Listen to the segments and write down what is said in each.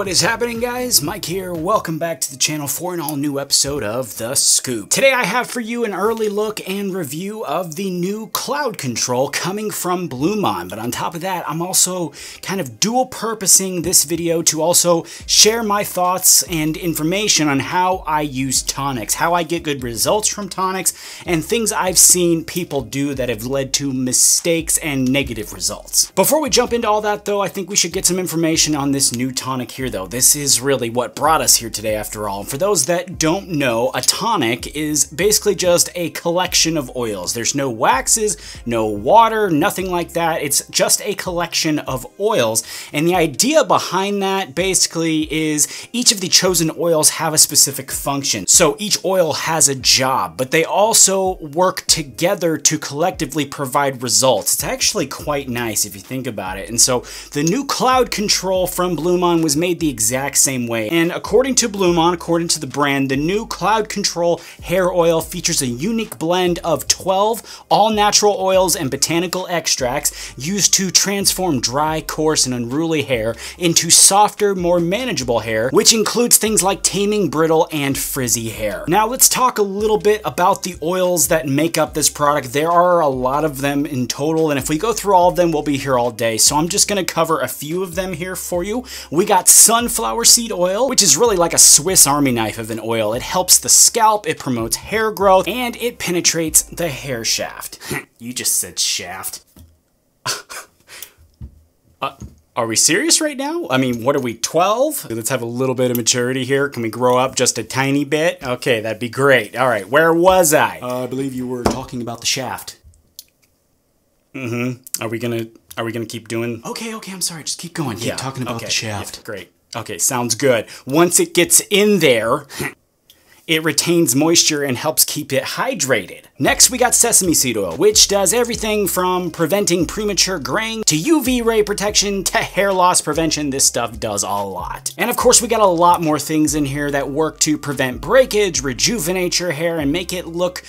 what is happening guys? Mike here, welcome back to the channel for an all new episode of The Scoop. Today I have for you an early look and review of the new cloud control coming from Blumaan. but on top of that I'm also kind of dual purposing this video to also share my thoughts and information on how I use tonics, how I get good results from tonics, and things I've seen people do that have led to mistakes and negative results. Before we jump into all that though, I think we should get some information on this new tonic here though. This is really what brought us here today after all. For those that don't know, a tonic is basically just a collection of oils. There's no waxes, no water, nothing like that. It's just a collection of oils. And the idea behind that basically is each of the chosen oils have a specific function. So each oil has a job, but they also work together to collectively provide results. It's actually quite nice if you think about it. And so the new cloud control from Blumaan was made the exact same way. And according to Blumaan, according to the brand, the new Cloud Control hair oil features a unique blend of 12 all-natural oils and botanical extracts used to transform dry, coarse, and unruly hair into softer, more manageable hair, which includes things like taming brittle and frizzy hair. Now let's talk a little bit about the oils that make up this product. There are a lot of them in total, and if we go through all of them, we'll be here all day. So I'm just gonna cover a few of them here for you. We got sunflower seed oil, which is really like a Swiss army knife of an oil. It helps the scalp, it promotes hair growth, and it penetrates the hair shaft. you just said shaft. uh, are we serious right now? I mean, what are we, 12? Let's have a little bit of maturity here. Can we grow up just a tiny bit? Okay, that'd be great. All right, where was I? Uh, I believe you were talking about the shaft. Mm-hmm. Are we gonna are we gonna keep doing? Okay, okay. I'm sorry. Just keep going. Keep yeah. talking about okay. the shaft. Yeah, great. Okay, sounds good. Once it gets in there, it retains moisture and helps keep it hydrated. Next, we got sesame seed oil, which does everything from preventing premature graying to UV ray protection to hair loss prevention. This stuff does a lot. And of course, we got a lot more things in here that work to prevent breakage, rejuvenate your hair, and make it look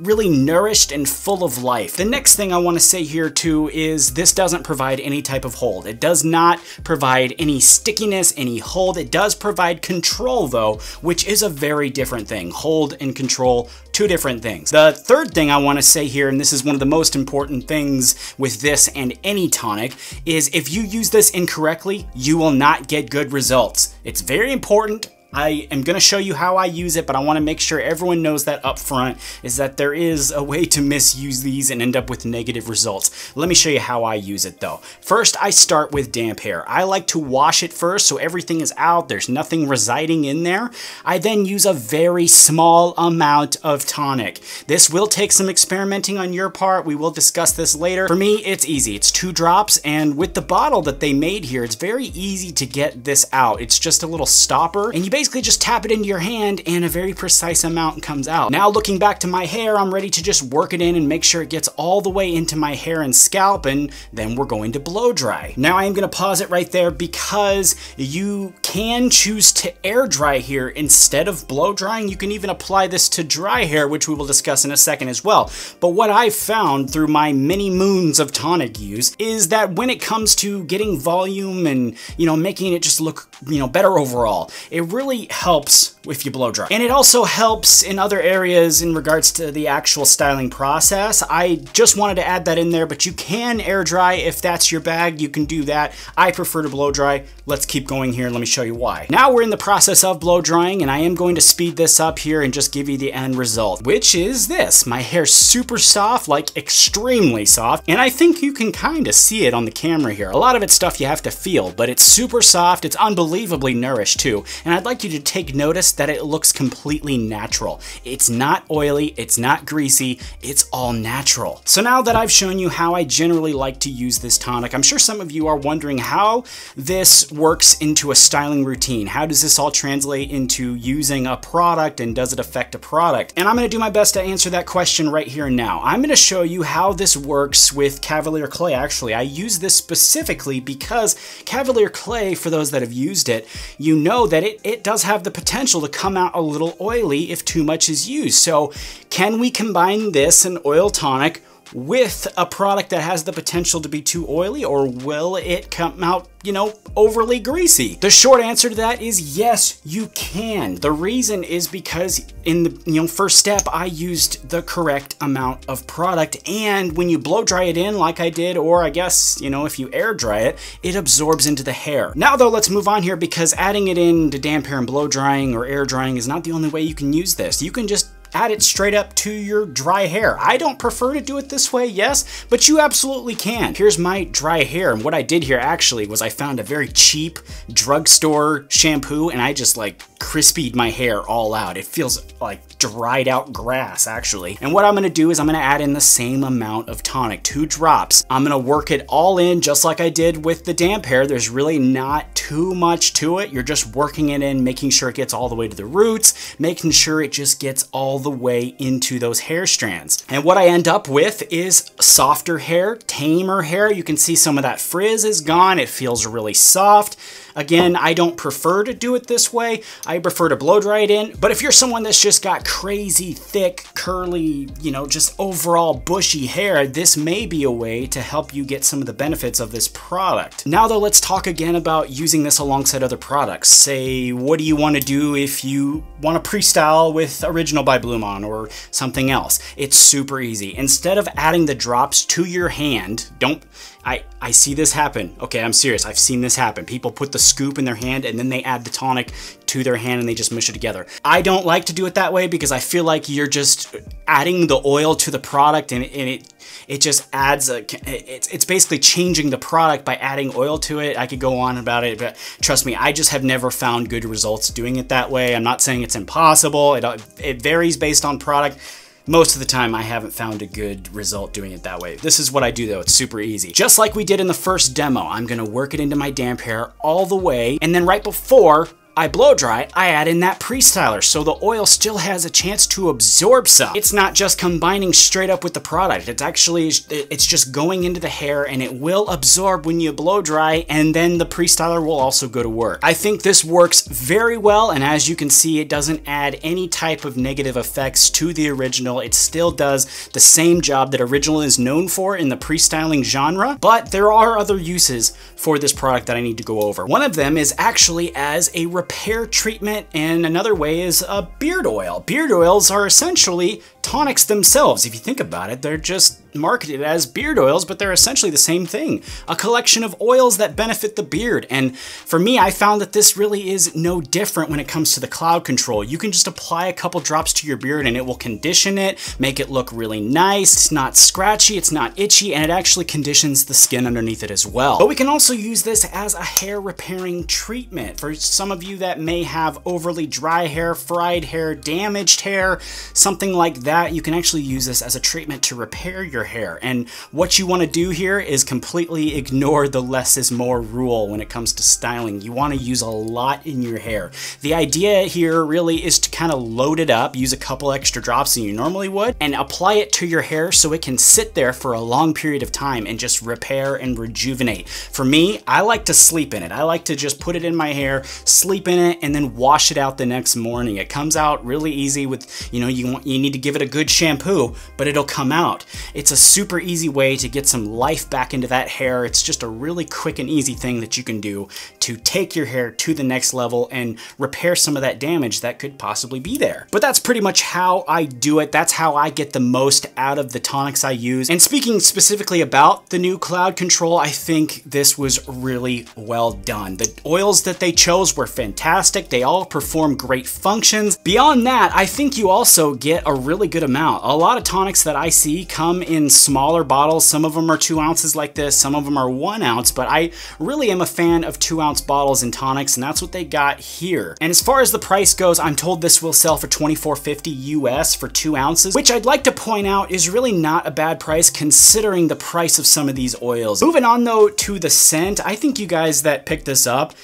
really nourished and full of life. The next thing I want to say here too is this doesn't provide any type of hold. It does not provide any stickiness, any hold. It does provide control though, which is a very different thing. Hold and control, two different things. The third thing I want to say here, and this is one of the most important things with this and any tonic, is if you use this incorrectly, you will not get good results. It's very important I am going to show you how I use it, but I want to make sure everyone knows that up front is that there is a way to misuse these and end up with negative results. Let me show you how I use it though. First, I start with damp hair. I like to wash it first so everything is out, there's nothing residing in there. I then use a very small amount of tonic. This will take some experimenting on your part. We will discuss this later. For me, it's easy. It's two drops, and with the bottle that they made here, it's very easy to get this out. It's just a little stopper, and you basically basically just tap it into your hand and a very precise amount comes out. Now looking back to my hair, I'm ready to just work it in and make sure it gets all the way into my hair and scalp and then we're going to blow dry. Now I am going to pause it right there because you can choose to air dry here instead of blow drying. You can even apply this to dry hair, which we will discuss in a second as well. But what I've found through my many moons of tonic use is that when it comes to getting volume and, you know, making it just look, you know, better overall, it really really helps if you blow dry. And it also helps in other areas in regards to the actual styling process. I just wanted to add that in there, but you can air dry if that's your bag, you can do that. I prefer to blow dry. Let's keep going here and let me show you why. Now we're in the process of blow drying and I am going to speed this up here and just give you the end result, which is this. My hair's super soft, like extremely soft, and I think you can kind of see it on the camera here. A lot of it's stuff you have to feel, but it's super soft, it's unbelievably nourished too, and I'd like you to take notice that it looks completely natural. It's not oily, it's not greasy, it's all natural. So now that I've shown you how I generally like to use this tonic, I'm sure some of you are wondering how this works into a styling routine. How does this all translate into using a product and does it affect a product? And I'm gonna do my best to answer that question right here and now. I'm gonna show you how this works with Cavalier Clay actually. I use this specifically because Cavalier Clay, for those that have used it, you know that it, it does have the potential to come out a little oily if too much is used. So can we combine this and oil tonic with a product that has the potential to be too oily or will it come out, you know, overly greasy? The short answer to that is yes, you can. The reason is because in the you know first step I used the correct amount of product and when you blow dry it in like I did or I guess, you know, if you air dry it, it absorbs into the hair. Now though, let's move on here because adding it in to damp hair and blow drying or air drying is not the only way you can use this. You can just add it straight up to your dry hair. I don't prefer to do it this way, yes, but you absolutely can. Here's my dry hair, and what I did here actually was I found a very cheap drugstore shampoo, and I just like crispied my hair all out. It feels like dried out grass, actually. And what I'm gonna do is I'm gonna add in the same amount of tonic, two drops. I'm gonna work it all in just like I did with the damp hair. There's really not too much to it. You're just working it in, making sure it gets all the way to the roots, making sure it just gets all the way into those hair strands. And what I end up with is softer hair, tamer hair. You can see some of that frizz is gone. It feels really soft. Again, I don't prefer to do it this way. I prefer to blow dry it in. But if you're someone that's just got crazy, thick, curly, you know, just overall bushy hair, this may be a way to help you get some of the benefits of this product. Now though, let's talk again about using this alongside other products. Say, what do you want to do if you want to pre-style with Original by Blumaan or something else? It's super easy. Instead of adding the drops to your hand, don't I, I see this happen. Okay, I'm serious. I've seen this happen. People put the scoop in their hand and then they add the tonic to their hand and they just mush it together. I don't like to do it that way because I feel like you're just adding the oil to the product and, and it it just adds a it's, it's basically changing the product by adding oil to it i could go on about it but trust me i just have never found good results doing it that way i'm not saying it's impossible it, it varies based on product most of the time I haven't found a good result doing it that way. This is what I do though, it's super easy. Just like we did in the first demo, I'm gonna work it into my damp hair all the way, and then right before I blow dry, I add in that pre-styler so the oil still has a chance to absorb some. It's not just combining straight up with the product. It's actually, it's just going into the hair and it will absorb when you blow dry and then the pre-styler will also go to work. I think this works very well and as you can see, it doesn't add any type of negative effects to the original. It still does the same job that original is known for in the pre-styling genre, but there are other uses for this product that I need to go over. One of them is actually as a repair treatment, and another way is a beard oil. Beard oils are essentially tonics themselves. If you think about it, they're just marketed as beard oils, but they're essentially the same thing. A collection of oils that benefit the beard. And for me, I found that this really is no different when it comes to the cloud control. You can just apply a couple drops to your beard and it will condition it, make it look really nice. It's not scratchy, it's not itchy, and it actually conditions the skin underneath it as well. But we can also use this as a hair repairing treatment. For some of you that may have overly dry hair, fried hair, damaged hair, something like that, you can actually use this as a treatment to repair your hair. And what you want to do here is completely ignore the less is more rule when it comes to styling. You want to use a lot in your hair. The idea here really is to kind of load it up, use a couple extra drops than you normally would, and apply it to your hair so it can sit there for a long period of time and just repair and rejuvenate. For me, I like to sleep in it. I like to just put it in my hair, sleep in it, and then wash it out the next morning. It comes out really easy with, you know, you want you need to give it a a good shampoo, but it'll come out. It's a super easy way to get some life back into that hair. It's just a really quick and easy thing that you can do to take your hair to the next level and repair some of that damage that could possibly be there. But that's pretty much how I do it. That's how I get the most out of the tonics I use. And speaking specifically about the new Cloud Control, I think this was really well done. The oils that they chose were fantastic. They all perform great functions. Beyond that, I think you also get a really good good amount. A lot of tonics that I see come in smaller bottles. Some of them are two ounces like this, some of them are one ounce, but I really am a fan of two ounce bottles and tonics, and that's what they got here. And as far as the price goes, I'm told this will sell for $24.50 US for two ounces, which I'd like to point out is really not a bad price considering the price of some of these oils. Moving on though to the scent, I think you guys that picked this up,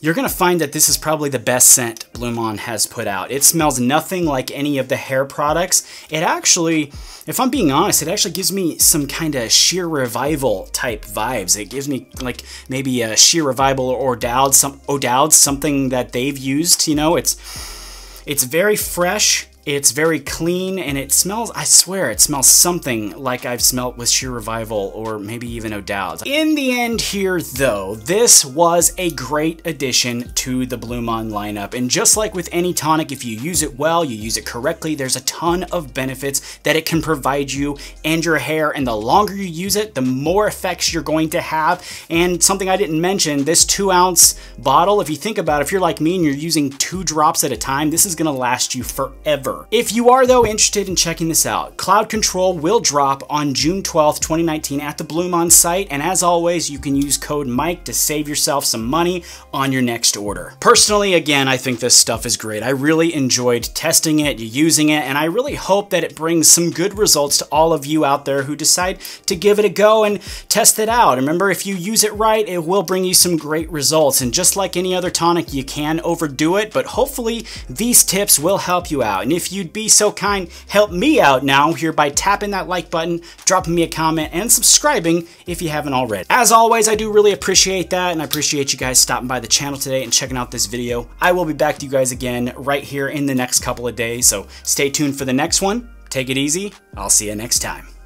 you're gonna find that this is probably the best scent Blumaan has put out. It smells nothing like any of the hair products. It actually, if I'm being honest, it actually gives me some kind of Shear Revival type vibes. It gives me like maybe a Shear Revival or O'Dowd, some O'Dowd, something that they've used. You know, it's it's very fresh. It's very clean and it smells, I swear, it smells something like I've smelt with Shear Revival or maybe even O'Douds. In the end here though, this was a great addition to the Blue lineup. And just like with any tonic, if you use it well, you use it correctly, there's a ton of benefits that it can provide you and your hair. And the longer you use it, the more effects you're going to have. And something I didn't mention, this two ounce bottle, if you think about it, if you're like me and you're using two drops at a time, this is gonna last you forever. If you are though interested in checking this out, Cloud Control will drop on June 12th, 2019 at the Blumaan site. And as always, you can use code MIKE to save yourself some money on your next order. Personally, again, I think this stuff is great. I really enjoyed testing it, using it, and I really hope that it brings some good results to all of you out there who decide to give it a go and test it out. Remember, if you use it right, it will bring you some great results. And just like any other tonic, you can overdo it, but hopefully these tips will help you out. And you'd be so kind, help me out now here by tapping that like button, dropping me a comment, and subscribing if you haven't already. As always, I do really appreciate that, and I appreciate you guys stopping by the channel today and checking out this video. I will be back to you guys again right here in the next couple of days, so stay tuned for the next one. Take it easy. I'll see you next time.